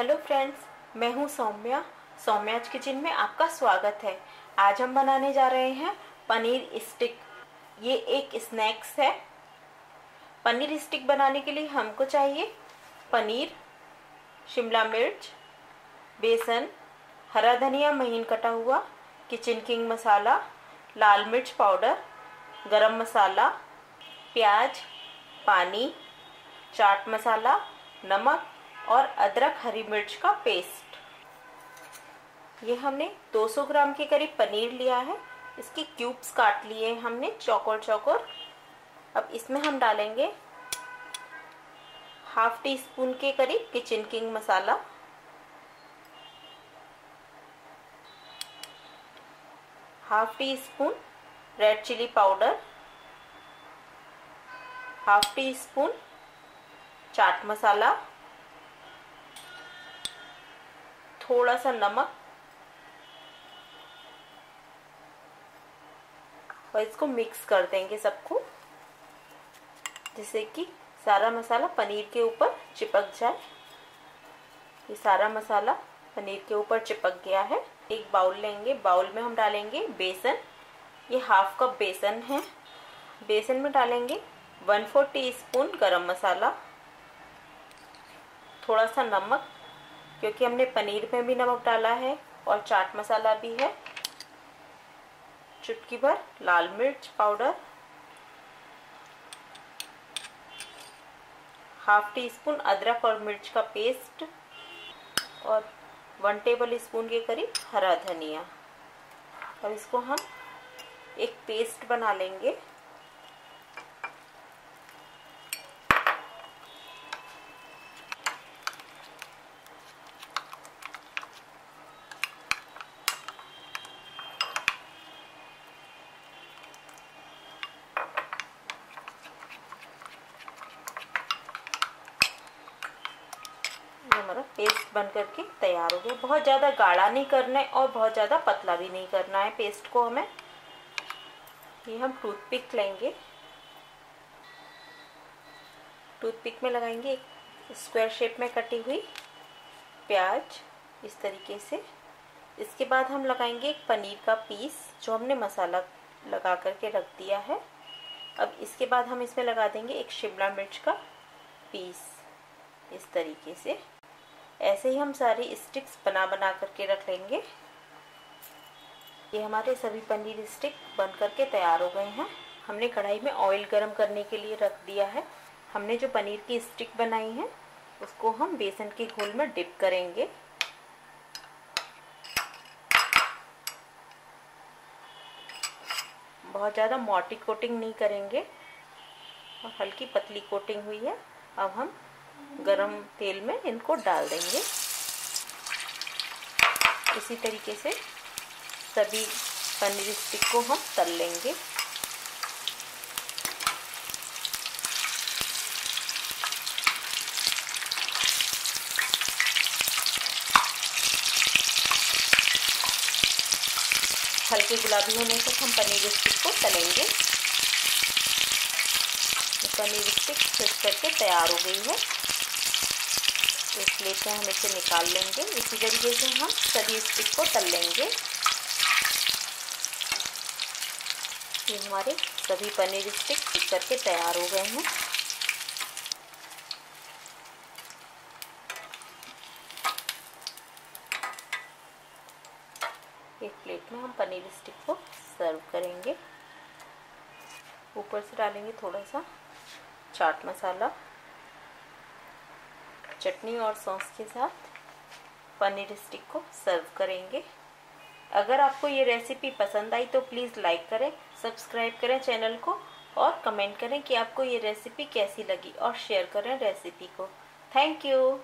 Hello friends, मैं हूँ Saumya. Saumya's kitchen में आपका स्वागत है। आज हम बनाने जा रहे हैं पनीर स्टिक। ये एक स्नैक्स है। पनीर स्टिक बनाने के लिए हमको चाहिए पनीर, शिमला मिर्च, बेसन, हरा धनिया महीन कटा हुआ किचन किंग मसाला, लाल मिर्च पाउडर, गरम मसाला, प्याज, पानी, चाट मसाला, नमक और अदरक हरी मिर्च का पेस्ट। ये हमने 200 ग्राम के करीब पनीर लिया है। इसके क्यूब्स काट लिए हमने, चौकोर चौकोर। अब इसमें हम डालेंगे हाफ़ टी स्पून के करीब kitchen king masala. Half teaspoon red chilli powder. Half teaspoon chaat masala. थोड़ा सा नमक और इसको मिक्स कर देंगे सबको। जिससे कि सारा मसाला पनीर के ऊपर चिपक जाए। ये सारा मसाला पनीर के ऊपर चिपक गया है। एक बाउल लेंगे। बाउल में हम डालेंगे बेसन। ये हाफ़ कप बेसन है। बेसन में डालेंगे वन फोर टी स्पून गरम मसाला। थोड़ा सा नमक क्योंकि हमने पनीर में भी नमक डाला है और चाट मसाला भी है। चुटकी भर लाल मिर्च पाउडर, हाफ़ टी स्पून अदरक और मिर्च का पेस्ट और वन टेबल स्पून के करीब हरा धनिया। अब इसको हम एक पेस्ट बना लेंगे हमारा पेस्ट बन करके तैयार हो गया। बहुत ज़्यादा गाढ़ा नहीं करना है और बहुत ज़्यादा पतला भी नहीं करना है पेस्ट को हमें। ये हम टूथपिक लेंगे। टूथपिक में लगाएँगे एक स्क्वायर शेप में कटी हुई प्याज इस तरीके से। इसके बाद हम लगाएँगे एक पनीर का पीस जो हमने मसाला लगा करके रख दिया है। अब इसके बाद हम इसमें लगा देंगे एक शिमला मिर्च का पीस इस तरीके से। ऐसे ही हम सारी स्टिक्स बना बना करके रख लेंगे। ये हमारे सभी पनीर स्टिक बन करके तैयार हो गए हैं। हमने कढ़ाई में ऑयल गरम करने के लिए रख दिया है। हमने जो पनीर की स्टिक बनाई है, उसको हम बेसन के घोल में डिप करेंगे। बहुत ज़्यादा मोटी कोटिंग नहीं करेंगे। और हल्की पतली कोटिंग हुई है। अब हम गरम तेल में इनको डाल देंगे। इसी तरीके से सभी पनीर स्टिक को हम तल लेंगे। हल्के गुलाबी होने तक हम पनीर स्टिक को तलेंगे। पनीर स्टिक फिट करके तैयार हो गई है। इस प्लेट में हम इसे निकाल लेंगे। इसी तरीके से हम सभी स्टिक को तल लेंगे। ये हमारे सभी पनीर स्टिक करके तैयार हो गए हैं। एक प्लेट में हम पनीर स्टिक को सर्व करेंगे। ऊपर से डालेंगे थोड़ा सा चाट मसाला। चटनी और सॉस के साथ पनीर स्टिक को सर्व करेंगे। अगर आपको ये रेसिपी पसंद आई तो प्लीज़ लाइक करें, सब्सक्राइब करें चैनल को और कमेंट करें कि आपको ये रेसिपी कैसी लगी और शेयर करें रेसिपी को। Thank you.